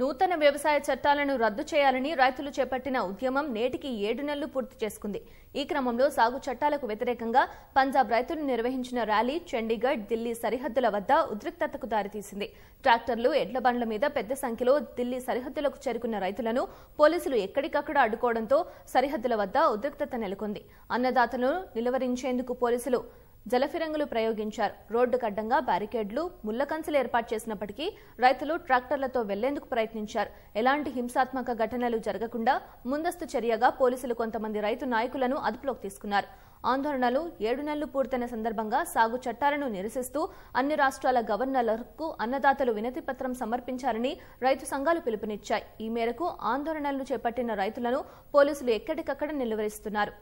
నూతన వ్యవసాయ చట్టాలను రద్దు చేయాలని రైతులు చేపట్టిన ఉద్యమం నేటికి ఏడు నెలలు పూర్తి చేసుకుంది. ఈ క్రమంలో సాగు చట్టాలకు వ్యతిరేకంగా పంజాబ్ రైతులు నిర్వహించిన ర్యాలీ చండీగఢ్ ఢిల్లీ సరిహద్దుల వద్ద ఉద్రిక్తతకు దారితీసింది. ట్రాక్టర్లు ఎడ్ల బండ్ల మీద పెద్ద సంఖ్యలో ఢిల్లీ సరిహద్దులకు చేరుకున్న రైతులను పోలీసులు ఎక్కడికక్కడ అడ్డుకోవడంతో సరిహద్దుల వద్ద ఉద్రిక్తత నెలకొంది. అన్నదాతలను నిలువరించేందుకు పోలీసులు జలఫిరంగులు ప్రయోగించారు. రోడ్డుకు అడ్డంగా బ్యారికేడ్లు ముళ్ళకంచెలు ఏర్పాటు చేసినప్పటికీ రైతులు ట్రాక్టర్లతో వెళ్ళేందుకు ప్రయత్నించారు. ఎలాంటి హింసాత్మక ఘటనలు జరగకుండా ముందస్తు చర్యగా పోలీసులు కొంతమంది రైతు నాయకులను అదుపులోకి తీసుకున్నారు. ఆందోళనలు ఏడు నెలలు పూర్తయిన సందర్భంగా సాగు చట్టాలను నిరసిస్తూ అన్ని రాష్ట్రాల గవర్నర్లకు అన్నదాతలు వినతి పత్రం సమర్పించారని రైతు సంఘాలు పిలుపునిచ్చాయి. ఈ మేరకు ఆందోళనలు చేపట్టిన రైతులను పోలీసులు ఎక్కడికక్కడ నిలువరిస్తున్నారు.